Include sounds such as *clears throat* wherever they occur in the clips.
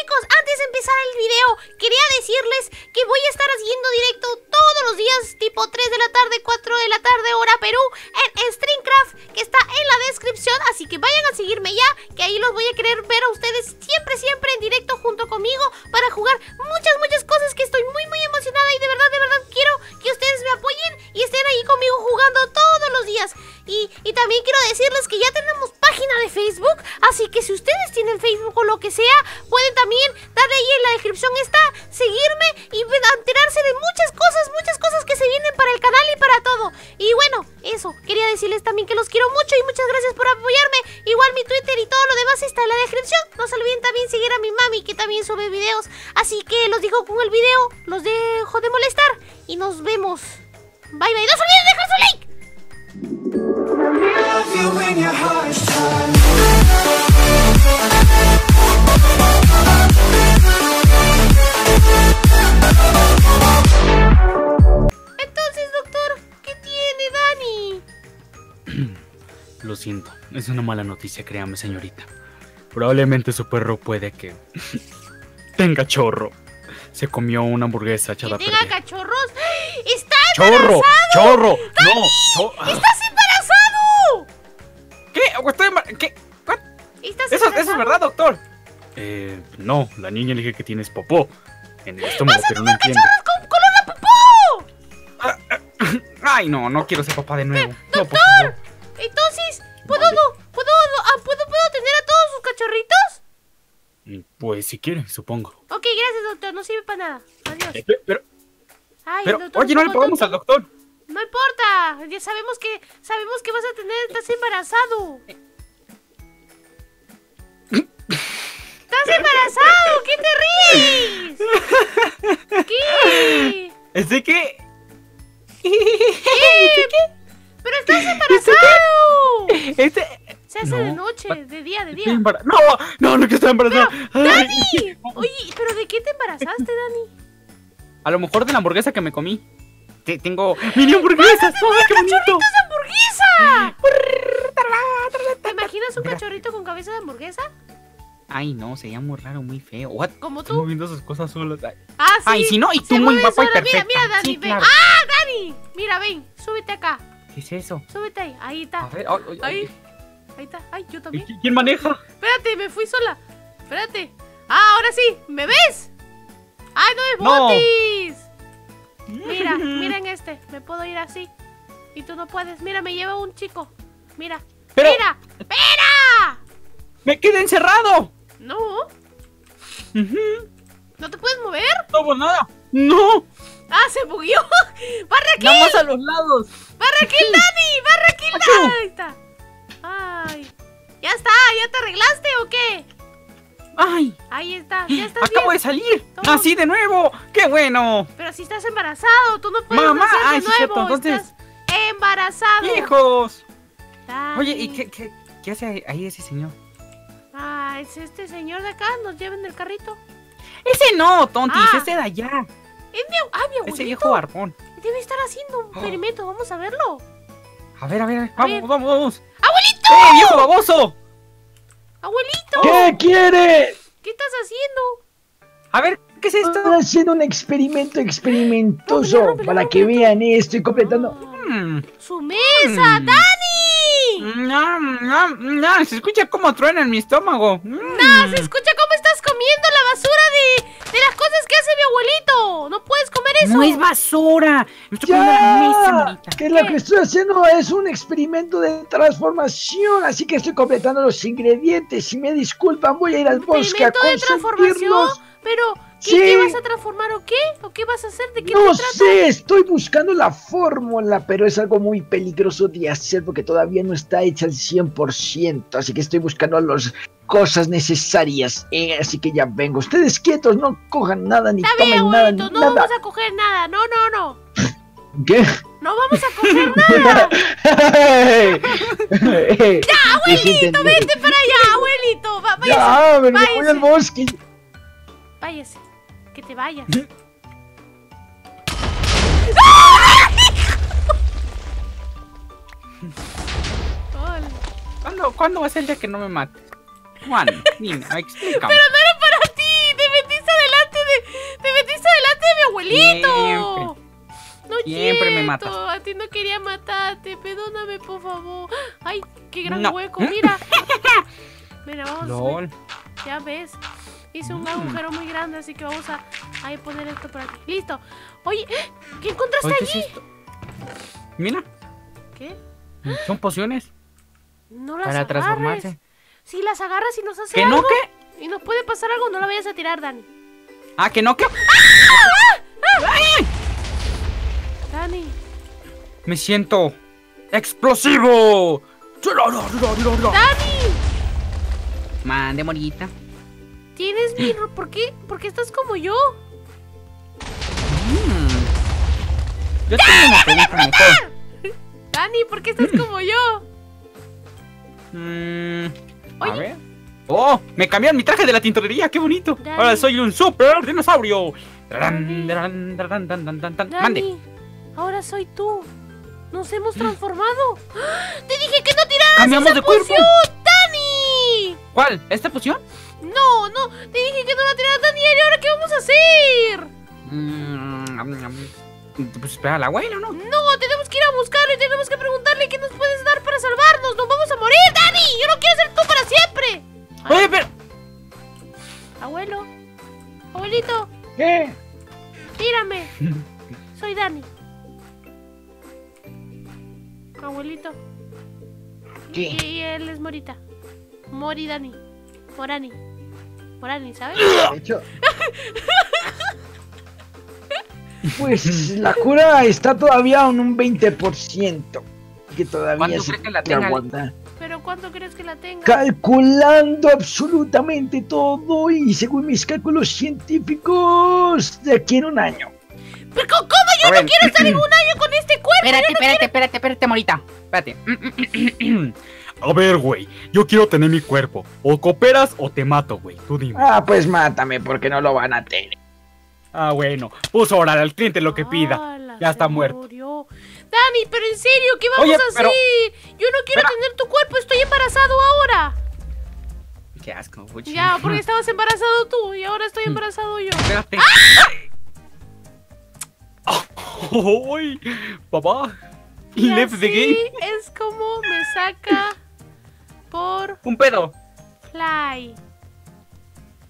chicos, antes de empezar el video, quería decirles que voy a estar haciendo directo todos los días, tipo 3 de la tarde, 4 de la tarde, hora Perú, en Streamcraft, que está en la descripción. Así que vayan a seguirme ya, que ahí los voy a querer ver a ustedes siempre, siempre en directo junto conmigo para jugar muchas, muchas cosas que estoy muy, muy emocionada bueno, eso, quería decirles también que los quiero mucho y muchas gracias por apoyarme. Igual mi Twitter y todo lo demás está en la descripción. No se olviden también seguir a mi mami que también sube videos. Así que los dejo con el video, los dejo de molestar y nos vemos. Bye bye, no se olviden dejar su like. Siento, es una mala noticia, créame, señorita. Probablemente su perro puede que *laughs* tenga chorro. Se comió una hamburguesa ¿Que echada a tenga cachorros? ¡Está ¡Chorro! embarazado! ¡Chorro! ¡No! cho- ah, ¡Estás embarazado! ¿Qué? Estoy embar- ¿Qué? ¿What? ¿Estás ¿Eso, embarazado? ¿Eso es verdad, doctor? Eh, no, la niña le dije que tienes popó en el estómago, pero no entiende. ¡Con color de popó! *laughs* Ay, no, no quiero ser papá de nuevo. No, por ¡Doctor! Pues si quiere, supongo. Ok, gracias, doctor. No sirve para nada. Adiós. Eh, pe- Pero, Ay, pero, doctor oye, no le pagamos tonto. al doctor. No importa. Ya sabemos que, sabemos que vas a tener, estás embarazado. ¡Estás embarazado! ¿Qué te ríes? ¿Qué? ¿Es de qué? ¿Qué? ¡Pero estás embarazado! Este... Se hace de No, noche, de día, de día. No, no, no que estoy embarazada. ¡Dani! Oye, ¿pero de qué te embarazaste, Dani? A lo mejor de la hamburguesa que me comí. Te- tengo mini hamburguesas. ¡Ay, qué bonito! ¡Hamburguesa! ¿Te imaginas un cachorrito con cabeza de hamburguesa? Ay, no, sería muy raro, muy feo. What? Como tú. moviendo sus cosas solas. Ah, sí. Ay, si no, y tú Se muy guapa y. Mira, mira, Dani, Sí, ven. claro. ¡Ah, Dani! Mira, ven, súbete acá. ¿Qué es eso? Súbete ahí. Ahí A está. ver, ay, ay. Ahí. Ahí está. Ay, yo ¿Y también. qui- ¿Quién maneja? Espérate, me fui sola. Espérate. Ah, ahora sí. ¿Me ves? ¡Ay, no es No. botis! Mira, *laughs* miren este. Me puedo ir así. Y tú no puedes. Mira, me lleva un chico. Mira. Pero- ¡Mira! ¡Mira! ¡Me quedé encerrado! No. ¿No te puedes mover? No hago nada. ¡No! ¡Ah, se bugueó! *laughs* ¡Va Raquel! ¡Nada más a los lados! ¡Va Raquel, Dani! ¡Va Raquel, ¡Achú! Dani! Ahí está. ¿Ya te arreglaste o qué? ¡Ay! Ahí está. ¿Ya estás ¡Acabo bien? de salir! Toma. ¡Así de nuevo! ¡Qué bueno! Pero si estás embarazado, tú no puedes Mamá, nacer de ay, sí, cierto, entonces- Estás embarazado. ¡Hijos! Oye, ¿y qué, qué, qué hace ahí ese señor? Ah, es este señor de acá. Nos lleva en el carrito. Ese no, tontis, Ah. ese de allá. Es mi, ah, mi abuelito. Ese viejo barbón. Debe estar haciendo un *gasps* experimento. Vamos a verlo. A ver, a ver, A ver. vamos, vamos, vamos. ¡Abuelito! ¡Eh, viejo baboso! ¡Abuelito! ¿Qué quiere? ¿Qué estás haciendo? A ver, ¿qué es esto? Estoy haciendo un experimento experimentoso rómpelo, para que vean esto. Estoy completando. Mm, ¡Su mesa! Mm. ¡Dani! Nam, nam, nam, se escucha como truena en mi estómago. Mm. Ah, se escucha cómo estás comiendo la basura de, de las cosas que hace mi abuelito. No puedes comer eso. No es basura. Me estoy comiendo la mesa, ¡Ya! morita. Que lo que estoy haciendo es un experimento de transformación. Así que estoy completando los ingredientes. Si me disculpan, voy a ir al bosque a Experimento de transformación. conseguirlos. Pero, ¿qué, Sí. qué vas a transformar o qué? ¿O qué vas a hacer? ¿De qué No sé, estoy buscando la fórmula, pero es algo muy peligroso de hacer porque todavía no está hecha al 100%, así que estoy buscando las cosas necesarias. eh, así que ya vengo. Ustedes quietos, no cojan nada ni Está bien, tomen nada ni abuelito. No nada. vamos a coger nada. No, no, no. *laughs* ¿Qué? No vamos a coger *laughs* nada. *laughs* ya, abuelito, vete para allá, abuelito. Va, váyase. Ya, me voy al bosque. Váyase. Que te vayas. ¿Cuándo, ¿Cuándo, va a ser el día que no me mates? Juan, dime, explícame. Pero no era para ti, te metiste adelante de, te metiste adelante de mi abuelito. Siempre. No Siempre me matas. A ti no quería matarte, perdóname, por favor. Ay, qué gran no. hueco, mira. *laughs* mira, vamos. LOL. Ya ves, Hice un Mm. agujero muy grande, así que vamos a ahí poner esto por aquí. Listo. Oye, ¿qué encontraste Oye, ¿qué allí? es esto? Mira, ¿Qué? son pociones No las para agarres. transformarse. Si las agarras y nos hace ¿Que algo no qué? y nos puede pasar algo, no la vayas a tirar, Dani. Ah, ¿que no qué? Dani. Me siento explosivo. Dani, Mande, morita. Tienes mi ro- ¿Por qué? ¿Por qué estás como yo? Mm. Yo tengo una pregunta mejor. Dani, ¿por qué estás como yo? Mm, a ver. ¡Oh! Me cambiaron mi traje de la tintorería, qué bonito. Dani. Ahora soy un super dinosaurio. Mande. Dani, ahora soy tú. Nos hemos transformado. ¡Ah! Te dije que no tiraras Cambiamos esa de cuerpo. poción, Dani. ¿Cuál? ¿Esta poción? No, no, te dije que no la tiraras, Dani. ¿Y ahora qué vamos a hacer? Mm, pues espera al abuelo, ¿no? No, tenemos que ir a buscarlo y tenemos que preguntarle qué nos puedes dar para salvarnos. ¡Nos vamos a morir, Dani! ¡Yo no quiero ser tú para siempre! Oye, pero. Abuelo, abuelito, ¿Qué? mírame. *laughs* Soy Dani. Abuelito. ¿Qué? Y él es Morita. Mori Dani. Morani. Morani, ¿sabes? De hecho. Pues la cura está todavía en un 20%. Que todavía ¿Cuánto se que la tenga? aguantar. Pero ¿cuánto crees que la tenga? Calculando absolutamente todo y según mis cálculos científicos, de aquí en un año. ¿Pero cómo yo A no ver. quiero estar en un año con este cuerpo? Espérate, espérate, espérate, espérate, morita. Espérate. *clears throat* *clears throat* A ver, güey, yo quiero tener mi cuerpo. O cooperas o te mato, güey. Tú dime. Ah, pues mátame porque no lo van a tener. Ah, bueno. Puso orar al cliente lo que pida. Ya está muerto. murió. Dani, pero en serio, ¿qué vamos Oye, a hacer? pero- Yo no quiero tener tu cuerpo, estoy embarazado ahora. Qué asco, Fuchi. Ya, porque *laughs* estabas embarazado tú y ahora estoy embarazado yo. Espérate. *laughs* ¡Ay! Papá. Y Left the game. es como me saca Un pedo. fly.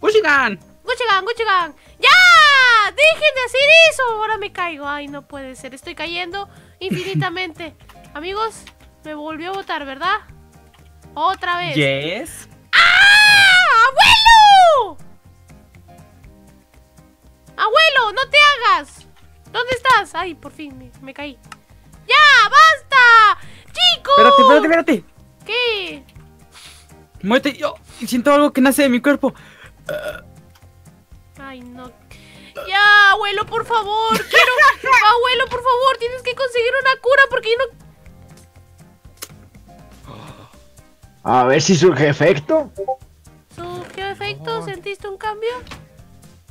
Pushigan. Guchigan, Guchigan. ¡Ya! ¡Dejen de hacer eso! Ahora me caigo. Ay, no puede ser. Estoy cayendo *laughs* infinitamente. Amigos, me volvió a botar, ¿verdad? Otra vez. Yes. ¡Ah! ¡Abuelo! ¡Abuelo, no te hagas! ¿Dónde estás? Ay, por fin me, me caí. ¡Ya! ¡Basta! ¡Chicos! Espérate, espérate, espérate. Muévete. Yo siento algo que nace de mi cuerpo. Ay, no. Ya, abuelo, por favor. Quiero. *laughs* abuelo, por favor, tienes que conseguir una cura porque yo no. A ver si surge efecto. ¿Surgió efecto? ¿Sentiste un cambio?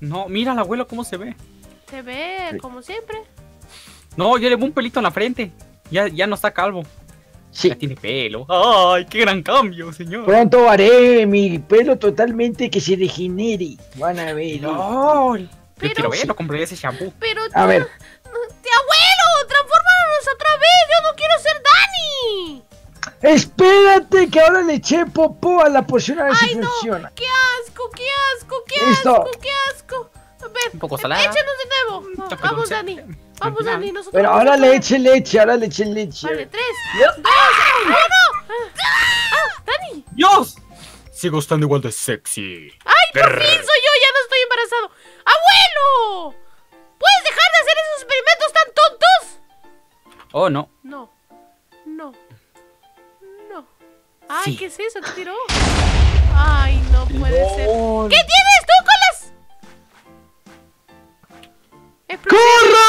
No, mira al abuelo cómo se ve. Se ve como siempre. No, yo le veo un pelito en la frente. Ya, ya no está calvo. Sí. Ya tiene pelo. ¡Ay, qué gran cambio, señor! Pronto haré mi pelo totalmente que se regenere. Van a ver. LOL. Yo Pero- quiero verlo, compré ese shampoo. Pero. A ver. ¡Te abuelo! ¡Transfórmanos otra vez! ¡Yo no quiero ser Dani! Espérate que ahora le eché popó a la poción a ver ¡Ay, si no! funciona. ¡Qué asco! ¡Qué asco! ¡Qué Listo. asco! ¡Qué asco! A ver, Un poco salada. échanos de nuevo. Vamos. Dani. Vamos, final. Dani. Nosotros Pero ahora le eché leche, ahora le eché leche. Vale, tres, dos, uno. ¡Ah! ¡Dani! ¡Dios! Sigo estando igual de sexy. ¡Ay, por fin soy yo! ¡Ya no estoy embarazado! ¡Abuelo! ¿Puedes dejar de hacer esos experimentos tan tontos? Oh, no. No. No. No. Ay, Sí. ¿qué es eso? ¿Qué tiró? Ay, no puede ser. ¿Qué tienes tú con las...? Explosiones.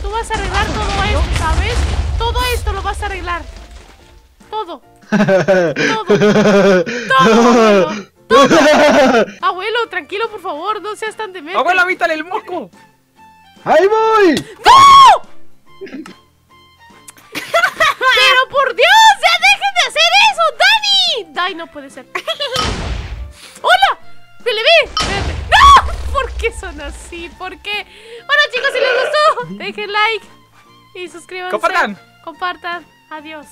Tú vas a arreglar todo esto, ¿sabes? Todo esto lo vas a arreglar. Todo. *laughs* Todo. Todo, abuelo. Todo. Abuelo, tranquilo, por favor. No seas tan demente. ¡Abuela, vítale el moco! ¡Ahí voy! *laughs* ¡Pero por Dios! ¡Ya dejen de hacer eso! ¡Dani! ¡Ay, no puede ser! Así? ¿Por qué? Bueno, chicos, si les gustó, *laughs* dejen like y suscríbanse. ¡Compartan! Compartan. Adiós.